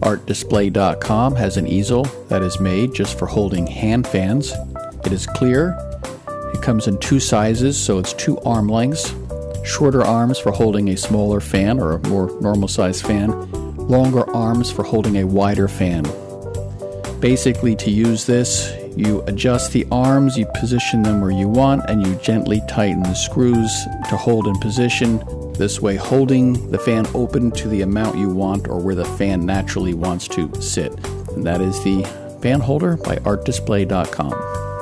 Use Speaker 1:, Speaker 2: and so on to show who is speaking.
Speaker 1: ArtDisplay.com has an easel that is made just for holding hand fans. It is clear. It comes in two sizes, so it's two arm lengths. Shorter arms for holding a smaller fan or a more normal sized fan, longer arms for holding a wider fan. Basically, to use this, you adjust the arms, you position them where you want, and you gently tighten the screws to hold in position. This way, holding the fan open to the amount you want or where the fan naturally wants to sit. And that is the fan holder by artdisplay.com.